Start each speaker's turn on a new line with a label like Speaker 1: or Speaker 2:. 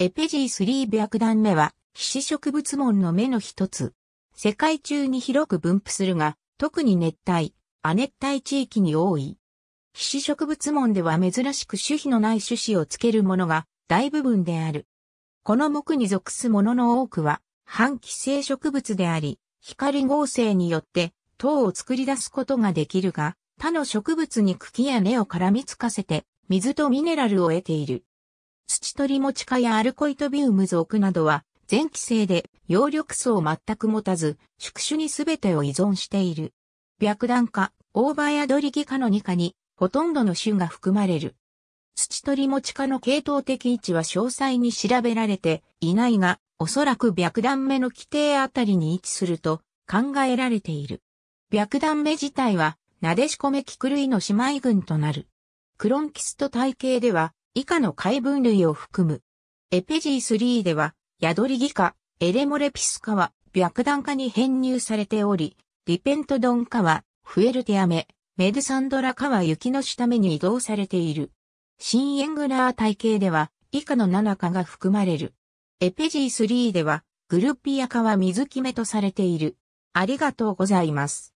Speaker 1: エペジー3白段目は、皮脂植物門の目の一つ。世界中に広く分布するが、特に熱帯、亜熱帯地域に多い。皮脂植物門では珍しく種皮のない種子をつけるものが大部分である。この目に属すものの多くは、半寄生植物であり、光合成によって糖を作り出すことができるが、他の植物に茎や根を絡みつかせて、水とミネラルを得ている。土取持ち科やアルコイトビウム属などは、全規制で葉緑素を全く持たず、宿主にすべてを依存している。白檀科、オーバーヤドリギ科の2科に、ほとんどの種が含まれる。土取持ち科の系統的位置は詳細に調べられていないが、おそらく白檀目の規定あたりに位置すると考えられている。白檀目自体は、なでしこめキク類の姉妹群となる。クロンキスト体系では、以下の解分類を含む。エペジー3では、ヤドリギ科、エレモレピス科は白檀科に編入されており、リペントドン科はフエルテアメ、メドサンドラ科は雪の下目に移動されている。シンエングラー体系では以下の7科が含まれる。エペジー3ではグルピア科は水決めとされている。ありがとうございます。